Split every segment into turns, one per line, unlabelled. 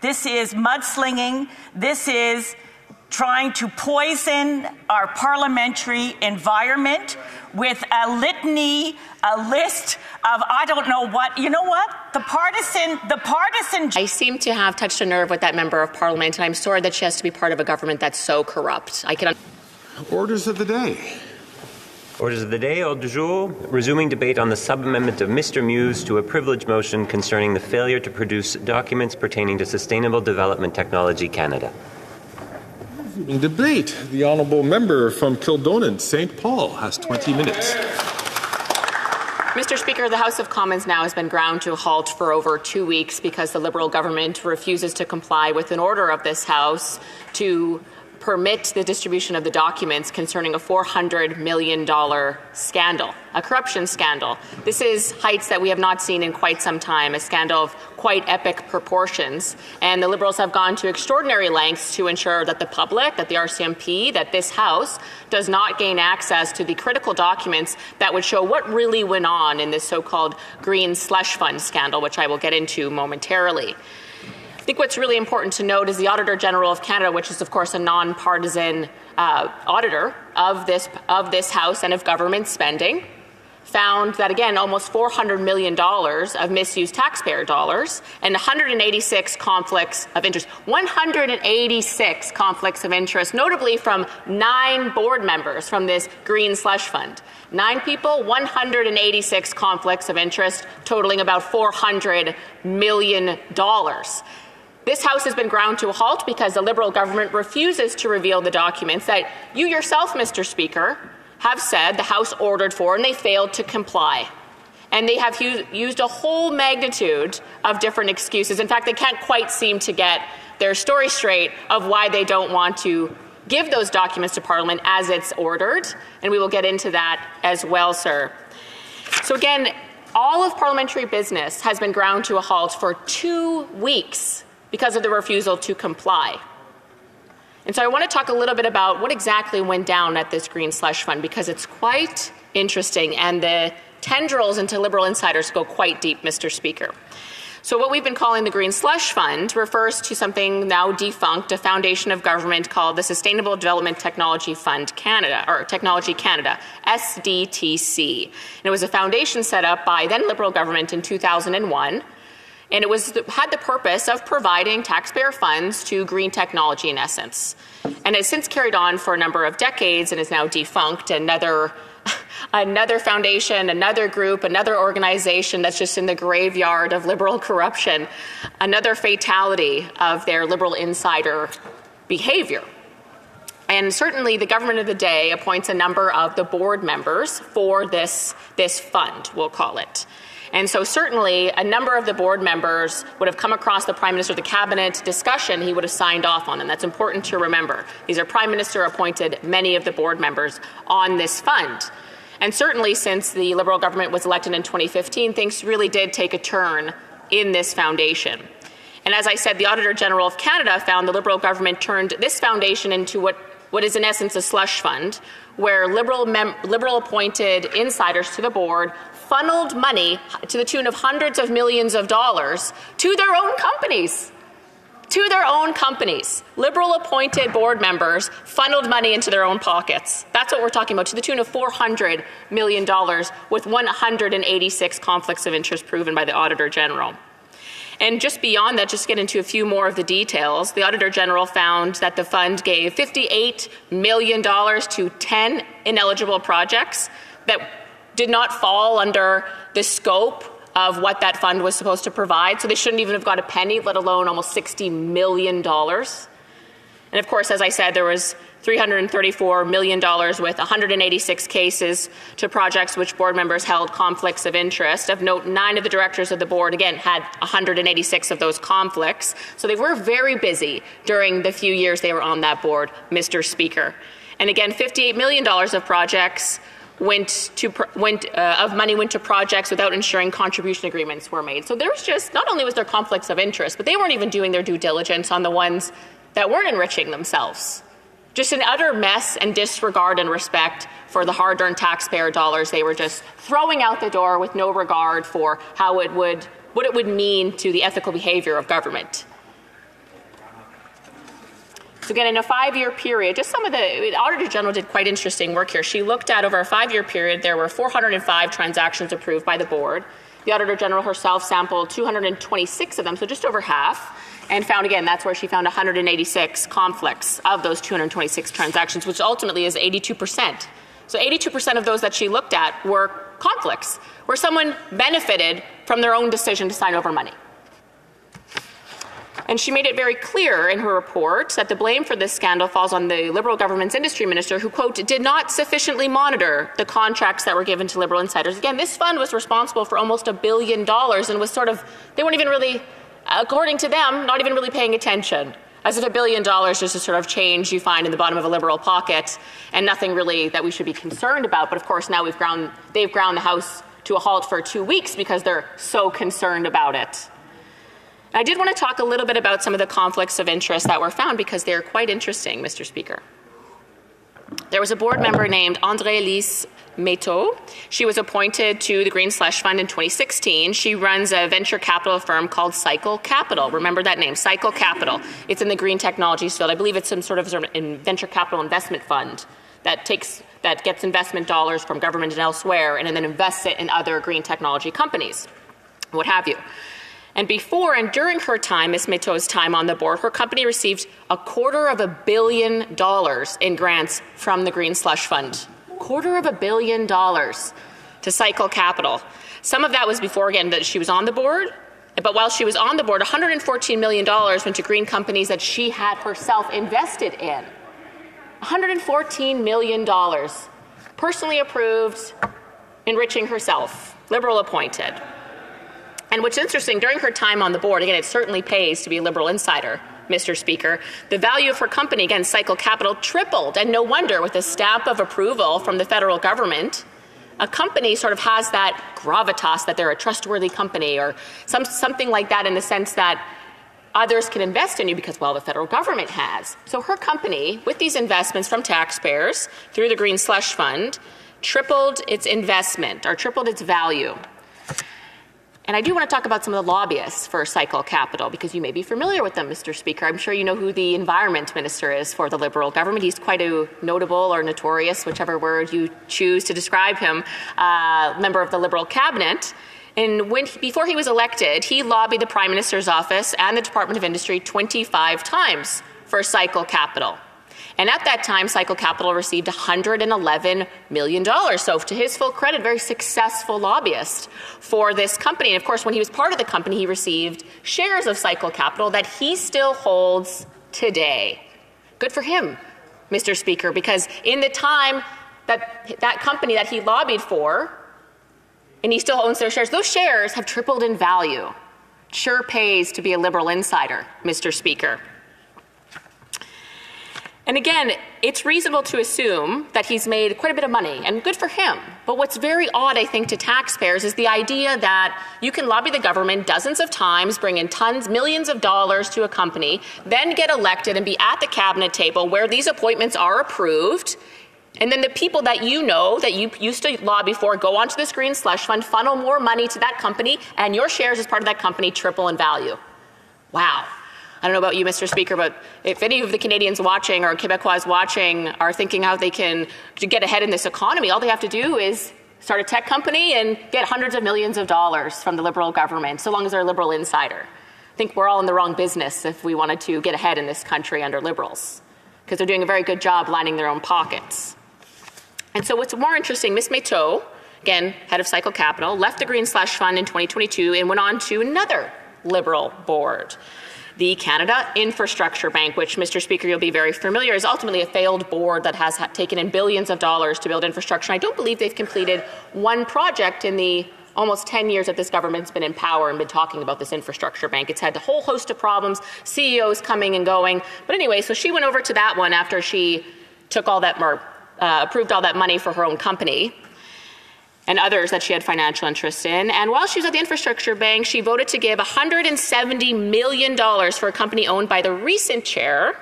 This is mudslinging. This is trying to poison our parliamentary environment with a litany, a list of I don't know what. You know what? The partisan, the partisan.
I seem to have touched a nerve with that member of parliament, and I'm sorry that she has to be part of a government that's so corrupt. I can.
Orders of the day.
Orders of the day, ordre du jour. Resuming debate on the sub-amendment of Mr. Muys to a privilege motion concerning the failure to produce documents pertaining to Sustainable Development Technology Canada.
In debate, the honourable member from Kildonan, St. Paul, has 20 minutes.
Mr. Speaker, the House of Commons now has been ground to a halt for over two weeks because the Liberal government refuses to comply with an order of this House to permit the distribution of the documents concerning a $400 million scandal, a corruption scandal. This is heights that we have not seen in quite some time, a scandal of quite epic proportions. And the Liberals have gone to extraordinary lengths to ensure that the public, that the RCMP, that this House does not gain access to the critical documents that would show what really went on in this so called green slush fund scandal, which I will get into momentarily. I think what's really important to note is the Auditor General of Canada, which is, of course, a nonpartisan uh, auditor of this, of this House and of government spending, found that, again, almost $400 million of misused taxpayer dollars and 186 conflicts of interest. 186 conflicts of interest, notably from nine board members from this green slush fund. Nine people, 186 conflicts of interest, totaling about $400 million. This House has been ground to a halt because the Liberal government refuses to reveal the documents that you yourself, Mr. Speaker, have said the House ordered for, and they failed to comply. And they have used a whole magnitude of different excuses. In fact, they can't quite seem to get their story straight of why they don't want to give those documents to Parliament as it's ordered. And we will get into that as well, sir. So, again, all of parliamentary business has been ground to a halt for two weeks because of the refusal to comply. And so I want to talk a little bit about what exactly went down at this Green Slush Fund because it's quite interesting and the tendrils into liberal insiders go quite deep, Mr. Speaker. So, what we've been calling the Green Slush Fund refers to something now defunct, a foundation of government called the Sustainable Development Technology Fund Canada, or Technology Canada, SDTC. And it was a foundation set up by then Liberal government in 2001 and it was had the purpose of providing taxpayer funds to green technology in essence. And has since carried on for a number of decades and is now defunct. Another another foundation, another group, another organization that's just in the graveyard of liberal corruption, another fatality of their liberal insider behavior. And certainly the government of the day appoints a number of the board members for this, this fund, we'll call it. And so, certainly, a number of the board members would have come across the Prime Minister, the cabinet discussion, he would have signed off on. And that's important to remember. These are Prime Minister appointed, many of the board members on this fund. And certainly, since the Liberal government was elected in 2015, things really did take a turn in this foundation. And as I said, the Auditor General of Canada found the Liberal government turned this foundation into what, what is, in essence, a slush fund, where Liberal, mem- Liberal appointed insiders to the board funneled money to the tune of hundreds of millions of dollars to their own companies. To their own companies. Liberal appointed board members funneled money into their own pockets. That's what we're talking about, to the tune of $400 million, with 186 conflicts of interest proven by the Auditor General. And just beyond that, just get into a few more of the details, the Auditor General found that the fund gave $58 million to 10 ineligible projects that did not fall under the scope of what that fund was supposed to provide. So they shouldn't even have got a penny, let alone almost $60 million. And of course, as I said, there was $334 million with 186 cases to projects which board members held conflicts of interest. Of note, nine of the directors of the board, again, had 186 of those conflicts. So they were very busy during the few years they were on that board, Mr. Speaker. And again, $58 million of projects went to went uh, of money went to projects without ensuring contribution agreements were made. So there was just not only was there conflicts of interest, but they weren't even doing their due diligence on the ones that weren't enriching themselves. Just an utter mess and disregard and respect for the hard-earned taxpayer dollars they were just throwing out the door with no regard for how it would what it would mean to the ethical behavior of government. So again, in a five-year period, just some of the Auditor General did quite interesting work here. She looked at over a five-year period, there were 405 transactions approved by the board. The Auditor General herself sampled 226 of them, so just over half, and found again that's where she found 186 conflicts of those 226 transactions, which ultimately is 82 percent. So 82 percent of those that she looked at were conflicts, where someone benefited from their own decision to sign over money. And she made it very clear in her report that the blame for this scandal falls on the Liberal government's industry minister, who, quote, did not sufficiently monitor the contracts that were given to Liberal insiders. Again, this fund was responsible for almost a billion dollars and was sort of, they weren't even really, according to them, not even really paying attention. As if a billion dollars is a sort of change you find in the bottom of a Liberal pocket and nothing really that we should be concerned about. But of course, now we've ground, they've ground the House to a halt for two weeks because they're so concerned about it. I did want to talk a little bit about some of the conflicts of interest that were found because they're quite interesting, Mr. Speaker. There was a board member named André Lise Meto. She was appointed to the Green Slush Fund in 2016. She runs a venture capital firm called Cycle Capital. Remember that name, Cycle Capital. It's in the green technologies field. I believe it's some sort of venture capital investment fund that takes that gets investment dollars from government and elsewhere and then invests it in other green technology companies, what have you. And before and during her time, Ms. Méthot's time on the board, her company received a quarter of a billion dollars in grants from the Green Slush Fund. Quarter of a billion dollars to Cycle Capital. Some of that was before, again, that she was on the board. But while she was on the board, $114 million went to green companies that she had herself invested in. $114 million. Personally approved, enriching herself, liberal appointed. And what's interesting, during her time on the board, again, it certainly pays to be a liberal insider, Mr. Speaker, the value of her company, again, Cycle Capital, tripled. And no wonder, with a stamp of approval from the federal government, a company sort of has that gravitas that they're a trustworthy company or some, something like that in the sense that others can invest in you because, well, the federal government has. So her company, with these investments from taxpayers through the Green Slush Fund, tripled its investment or tripled its value. And I do want to talk about some of the lobbyists for Cycle Capital because you may be familiar with them, Mr. Speaker. I'm sure you know who the environment minister is for the Liberal government. He's quite a notable or notorious, whichever word you choose to describe him, uh, member of the Liberal cabinet. And when, before he was elected, he lobbied the Prime Minister's office and the Department of Industry 25 times for Cycle Capital. And at that time, Cycle Capital received $111 million. So, to his full credit, very successful lobbyist for this company. And of course, when he was part of the company, he received shares of Cycle Capital that he still holds today. Good for him, Mr. Speaker, because in the time that that company that he lobbied for, and he still owns their shares, those shares have tripled in value. Sure pays to be a liberal insider, Mr. Speaker. And again, it's reasonable to assume that he's made quite a bit of money, and good for him. But what's very odd, I think, to taxpayers is the idea that you can lobby the government dozens of times, bring in tons, millions of dollars to a company, then get elected and be at the cabinet table where these appointments are approved. And then the people that you know that you used to lobby for go onto this green slush fund, funnel more money to that company, and your shares as part of that company triple in value. Wow. I don't know about you, Mr. Speaker, but if any of the Canadians watching or Quebecois watching are thinking how they can get ahead in this economy, all they have to do is start a tech company and get hundreds of millions of dollars from the Liberal government, so long as they're a Liberal insider. I think we're all in the wrong business if we wanted to get ahead in this country under Liberals, because they're doing a very good job lining their own pockets. And so, what's more interesting, Ms. Méthot, again, head of Cycle Capital, left the Green Slush Fund in 2022 and went on to another Liberal board the Canada Infrastructure Bank, which, Mr. Speaker, you'll be very familiar, is ultimately a failed board that has taken in billions of dollars to build infrastructure. I don't believe they've completed one project in the almost 10 years that this government's been in power and been talking about this infrastructure bank. It's had a whole host of problems, CEOs coming and going. But anyway, so she went over to that one after she took all that, uh, approved all that money for her own company and others that she had financial interest in. And while she was at the Infrastructure Bank, she voted to give $170 million for a company owned by the recent chair,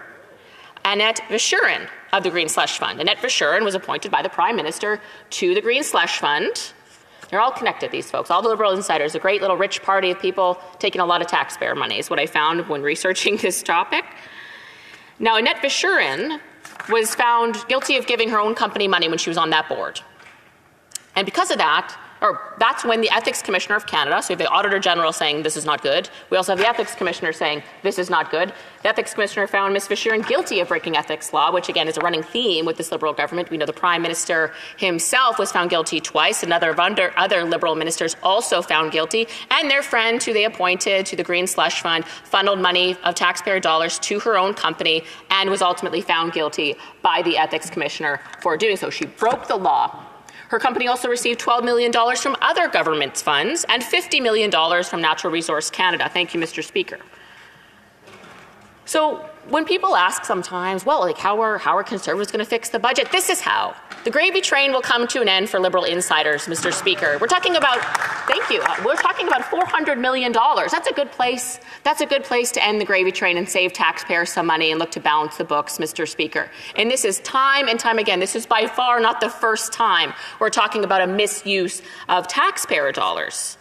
Annette Verschuren of the Green Slush Fund. Annette Verschuren was appointed by the Prime Minister to the Green Slush Fund. They're all connected, these folks, all the Liberal insiders, a great little rich party of people taking a lot of taxpayer money, is what I found when researching this topic. Now, Annette Verschuren was found guilty of giving her own company money when she was on that board. And because of that, or that's when the Ethics Commissioner of Canada, so we have the Auditor General saying this is not good. We also have the Ethics Commissioner saying this is not good. The Ethics Commissioner found Ms. Verschuren guilty of breaking ethics law, which again is a running theme with this Liberal government. We know the Prime Minister himself was found guilty twice, and other, other Liberal ministers also found guilty, and their friend who they appointed to the Green Slush Fund funneled money of taxpayer dollars to her own company and was ultimately found guilty by the Ethics Commissioner for doing so. She broke the law her company also received $12 million from other government funds and $50 million from Natural Resource Canada. Thank you, Mr. Speaker. So when people ask sometimes, well, like how are how are conservatives going to fix the budget? This is how. The gravy train will come to an end for liberal insiders, Mr. Speaker. We're talking about thank you. Uh, we're talking about 400 million dollars. That's a good place. That's a good place to end the gravy train and save taxpayers some money and look to balance the books, Mr. Speaker. And this is time and time again. This is by far not the first time we're talking about a misuse of taxpayer dollars.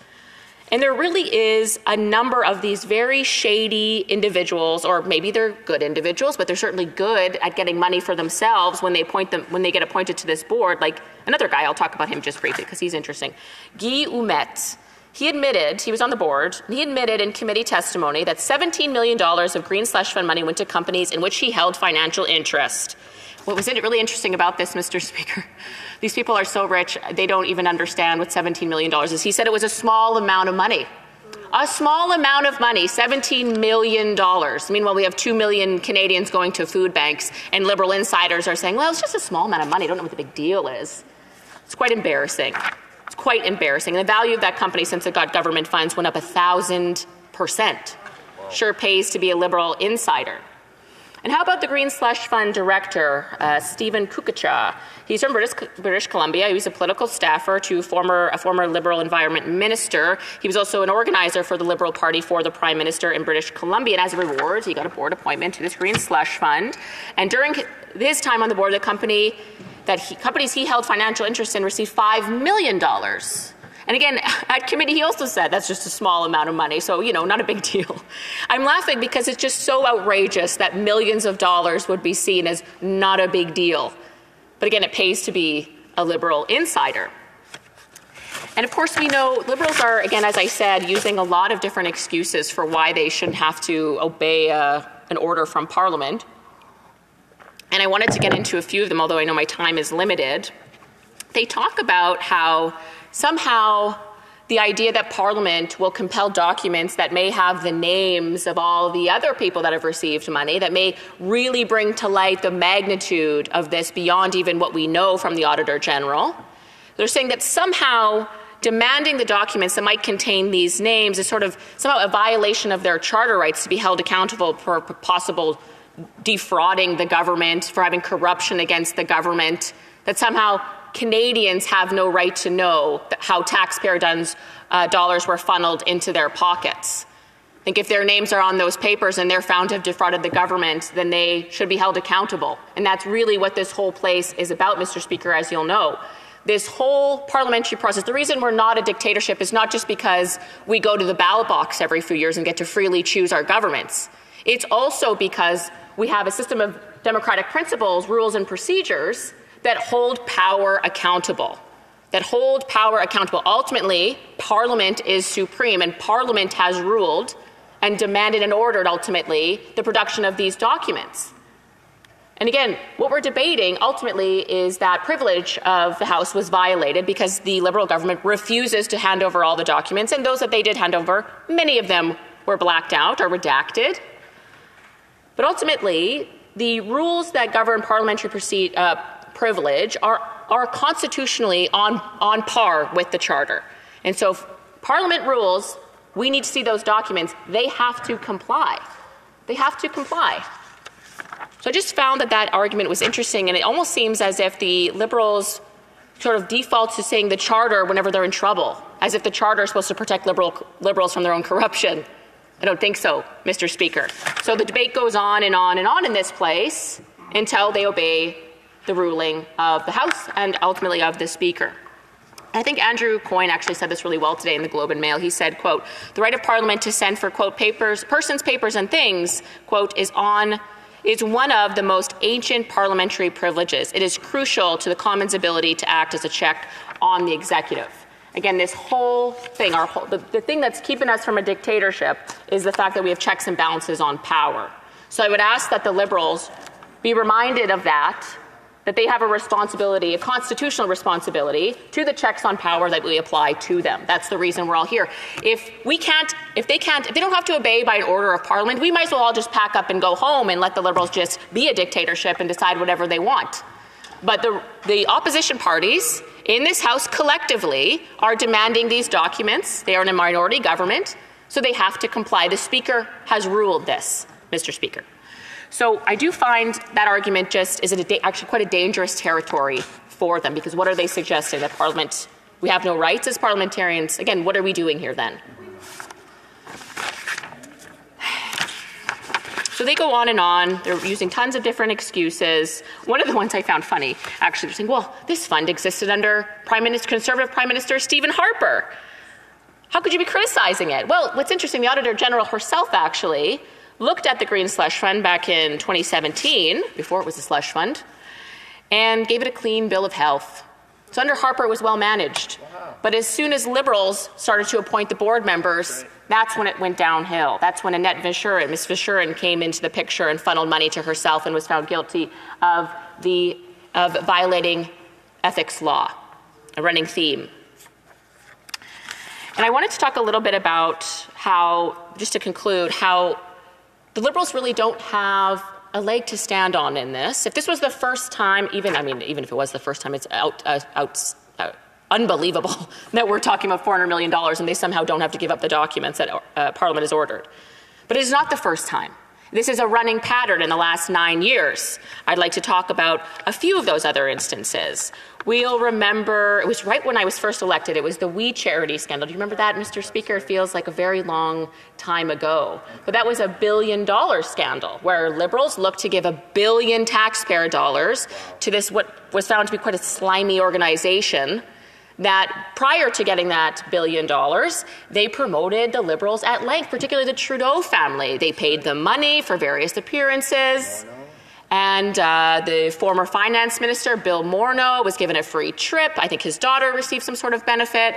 And there really is a number of these very shady individuals, or maybe they're good individuals, but they're certainly good at getting money for themselves when they them when they get appointed to this board. Like another guy, I'll talk about him just briefly because he's interesting. Guy Ouimet. He admitted, he was on the board, he admitted in committee testimony that $17 million of Green Slush Fund money went to companies in which he held financial interest. What was really interesting about this, Mr. Speaker, these people are so rich, they don't even understand what $17 million is. He said it was a small amount of money. A small amount of money, $17 million. Meanwhile, we have 2 million Canadians going to food banks, and liberal insiders are saying, well, it's just a small amount of money. I don't know what the big deal is. It's quite embarrassing. It's quite embarrassing. And the value of that company since it got government funds went up a thousand percent. Sure pays to be a liberal insider. And how about the Green Slush Fund director, uh, Stephen Kukucha? He's from British, British Columbia. He was a political staffer to former, a former Liberal environment minister. He was also an organizer for the Liberal Party for the Prime Minister in British Columbia. And as a reward, he got a board appointment to this Green Slush Fund. And during his time on the board, the company that he, companies he held financial interest in received $5 million and again, at committee, he also said that's just a small amount of money, so, you know, not a big deal. I'm laughing because it's just so outrageous that millions of dollars would be seen as not a big deal. But again, it pays to be a liberal insider. And of course, we know liberals are, again, as I said, using a lot of different excuses for why they shouldn't have to obey uh, an order from Parliament. And I wanted to get into a few of them, although I know my time is limited. They talk about how somehow the idea that Parliament will compel documents that may have the names of all the other people that have received money, that may really bring to light the magnitude of this beyond even what we know from the Auditor General. They're saying that somehow demanding the documents that might contain these names is sort of somehow a violation of their charter rights to be held accountable for possible defrauding the government, for having corruption against the government, that somehow Canadians have no right to know how taxpayer uh, dollars were funneled into their pockets. I think if their names are on those papers and they're found to have defrauded the government, then they should be held accountable. And that's really what this whole place is about, Mr. Speaker, as you'll know. This whole parliamentary process, the reason we're not a dictatorship is not just because we go to the ballot box every few years and get to freely choose our governments. It's also because we have a system of democratic principles, rules, and procedures that hold power accountable. That hold power accountable. Ultimately, Parliament is supreme, and Parliament has ruled and demanded and ordered ultimately the production of these documents. And again, what we're debating ultimately is that privilege of the House was violated because the Liberal government refuses to hand over all the documents, and those that they did hand over, many of them were blacked out or redacted. But ultimately, the rules that govern parliamentary proceed, uh, privilege are, are constitutionally on, on par with the Charter. And so, if Parliament rules, we need to see those documents, they have to comply. They have to comply. So I just found that that argument was interesting, and it almost seems as if the Liberals sort of default to saying the Charter whenever they're in trouble, as if the Charter is supposed to protect liberal, Liberals from their own corruption. I don't think so, Mr. Speaker. So the debate goes on and on and on in this place until they obey the ruling of the House and ultimately of the Speaker. I think Andrew Coyne actually said this really well today in the Globe and Mail. He said, quote, the right of Parliament to send for, quote, papers, persons, papers, and things, quote, is on is one of the most ancient parliamentary privileges. It is crucial to the Commons' ability to act as a check on the executive. Again, this whole thing, our whole, the, the thing that's keeping us from a dictatorship is the fact that we have checks and balances on power. So I would ask that the Liberals be reminded of that that they have a responsibility, a constitutional responsibility to the checks on power that we apply to them. That's the reason we're all here. If we can't, if they can't, if they don't have to obey by an order of parliament, we might as well all just pack up and go home and let the liberals just be a dictatorship and decide whatever they want. But the, the opposition parties in this House collectively are demanding these documents. They are in a minority government, so they have to comply. The Speaker has ruled this, Mr. Speaker. So I do find that argument just is actually quite a dangerous territory for them because what are they suggesting that Parliament we have no rights as parliamentarians? Again, what are we doing here then? So they go on and on. They're using tons of different excuses. One of the ones I found funny, actually, they're saying, well, this fund existed under Prime Minister, Conservative Prime Minister Stephen Harper. How could you be criticizing it? Well, what's interesting, the Auditor General herself actually looked at the Green Slush Fund back in 2017, before it was a slush fund, and gave it a clean bill of health. So under Harper, it was well managed. But as soon as Liberals started to appoint the board members, that's when it went downhill. That's when Annette Verschuren, Ms. Verschuren came into the picture and funneled money to herself and was found guilty of, the, of violating ethics law, a running theme. And I wanted to talk a little bit about how, just to conclude, how the Liberals really don't have a leg to stand on in this. If this was the first time, even I mean, even if it was the first time, it's out, uh, out uh, unbelievable that we're talking about $400 million and they somehow don't have to give up the documents that uh, Parliament has ordered. But it is not the first time. This is a running pattern in the last nine years. I'd like to talk about a few of those other instances. We'll remember, it was right when I was first elected, it was the We Charity scandal. Do you remember that, Mr. Speaker? It feels like a very long time ago. But that was a billion dollar scandal where Liberals looked to give a billion taxpayer dollars to this, what was found to be quite a slimy organization that prior to getting that billion dollars, they promoted the Liberals at length, particularly the Trudeau family. They paid them money for various appearances. And uh, the former finance minister, Bill Morneau, was given a free trip. I think his daughter received some sort of benefit.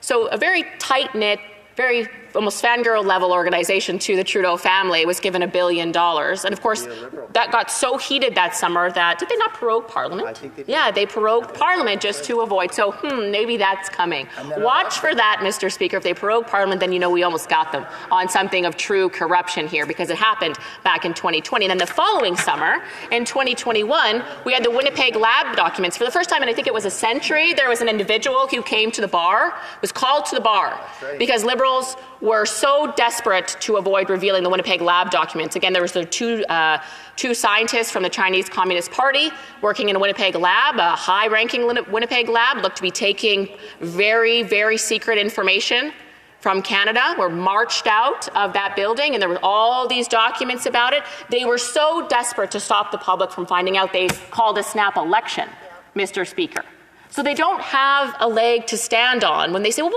So, a very tight knit, very almost fangirl level organization to the Trudeau family was given a billion dollars. And of course, that got so heated that summer that did they not prorogue Parliament?
They.
Yeah, they prorogued Parliament just to avoid. So, hmm, maybe that's coming. Watch for that, Mr. Speaker. If they prorogue Parliament, then you know we almost got them on something of true corruption here because it happened back in 2020. And then the following summer, in 2021, we had the Winnipeg lab documents. For the first time in I think it was a century, there was an individual who came to the bar, was called to the bar because Liberals were so desperate to avoid revealing the Winnipeg lab documents. Again, there was the two, uh, two scientists from the Chinese Communist Party working in a Winnipeg lab, a high-ranking Winnipeg lab, looked to be taking very, very secret information from Canada were marched out of that building, and there were all these documents about it. They were so desperate to stop the public from finding out, they called a snap election, Mr. Speaker. So they don't have a leg to stand on when they say, well,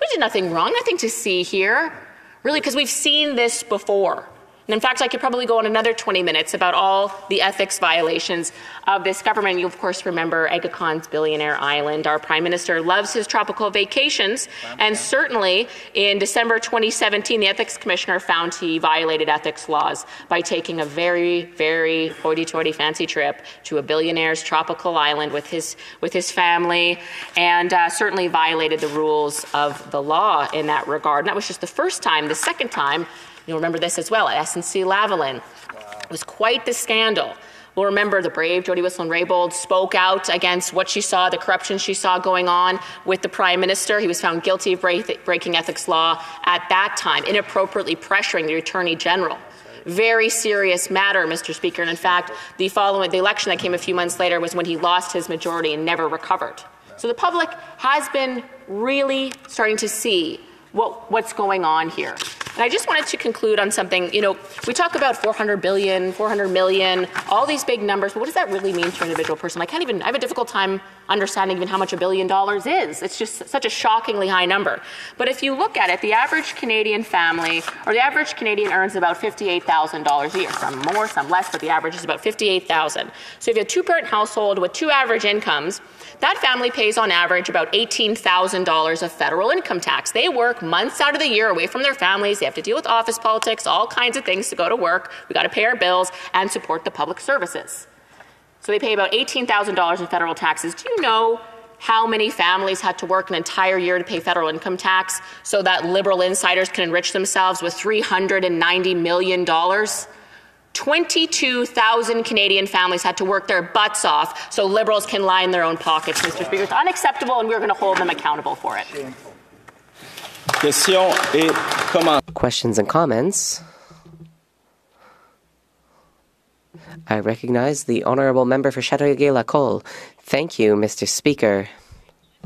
we did nothing wrong, nothing to see here. Really, because we've seen this before. And in fact, I could probably go on another 20 minutes about all the ethics violations of this government. You, of course, remember Aga Khan's Billionaire Island. Our Prime Minister loves his tropical vacations. And certainly in December 2017, the Ethics Commissioner found he violated ethics laws by taking a very, very hoity toity fancy trip to a billionaire's tropical island with his, with his family and uh, certainly violated the rules of the law in that regard. And that was just the first time. The second time, You'll remember this as well at SNC Lavalin. It was quite the scandal. We'll remember the brave Jody Wilson-Raybould spoke out against what she saw, the corruption she saw going on with the Prime Minister. He was found guilty of breaking ethics law at that time, inappropriately pressuring the Attorney General. Very serious matter, Mr. Speaker. And in fact, the following the election that came a few months later was when he lost his majority and never recovered. So the public has been really starting to see what, what's going on here. And I just wanted to conclude on something. You know, we talk about 400 billion, 400 million, all these big numbers, but what does that really mean to an individual person? I can't even, I have a difficult time understanding even how much a billion dollars is. It's just such a shockingly high number. But if you look at it, the average Canadian family, or the average Canadian earns about $58,000 a year. Some more, some less, but the average is about 58,000. So if you have a two-parent household with two average incomes, that family pays on average about $18,000 of federal income tax. They work months out of the year away from their families. They have to deal with office politics, all kinds of things to go to work. We got to pay our bills and support the public services. So they pay about $18,000 in federal taxes. Do you know how many families had to work an entire year to pay federal income tax so that liberal insiders can enrich themselves with $390 million? 22,000 Canadian families had to work their butts off so liberals can line their own pockets, Mr. Speaker. It's unacceptable, and we're going to hold them accountable for it.
Questions and comments? I recognize the honourable member for Chateauguay-Lacolle. Thank you, Mr. Speaker.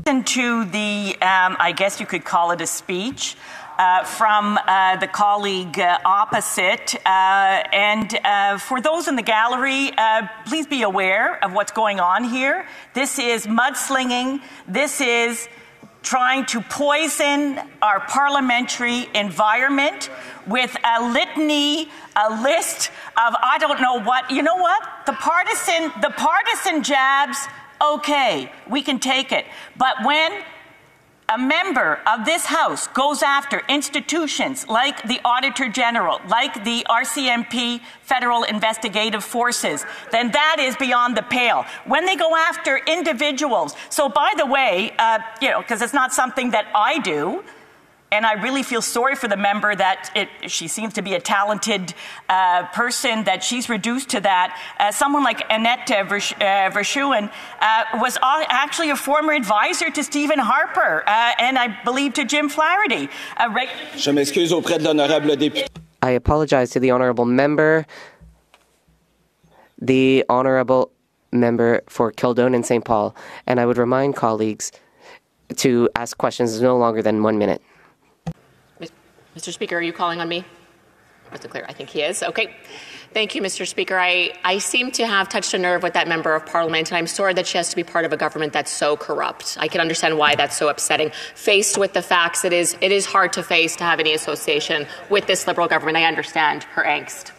To the, um, I guess you could call it a speech uh, from uh, the colleague uh, opposite. Uh, and uh, for those in the gallery, uh, please be aware of what's going on here. This is mudslinging. This is trying to poison our parliamentary environment with a litany, a list of I don't know what. You know what? The partisan, the partisan jabs. Okay, we can take it. But when a member of this House goes after institutions like the Auditor General, like the RCMP Federal Investigative Forces, then that is beyond the pale. When they go after individuals, so by the way, uh, you know, because it's not something that I do, and I really feel sorry for the member that it, she seems to be a talented uh, person, that she's reduced to that. Uh, someone like Annette uh, Verschuren uh, was actually a former advisor to Stephen Harper uh, and I believe to Jim Flaherty.
Je m'excuse auprès de l'honorable député. I apologize to the honourable member. The honourable member for Kildonan and St. Paul. And I would remind colleagues to ask questions no longer than one minute.
Mr. Speaker, are you calling on me? Mr. Clear, I think he is. Okay. Thank you, Mr. Speaker. I, I seem to have touched a nerve with that member of parliament, and I'm sorry that she has to be part of a government that's so corrupt. I can understand why that's so upsetting. Faced with the facts, it is, it is hard to face to have any association with this Liberal government. I understand her angst.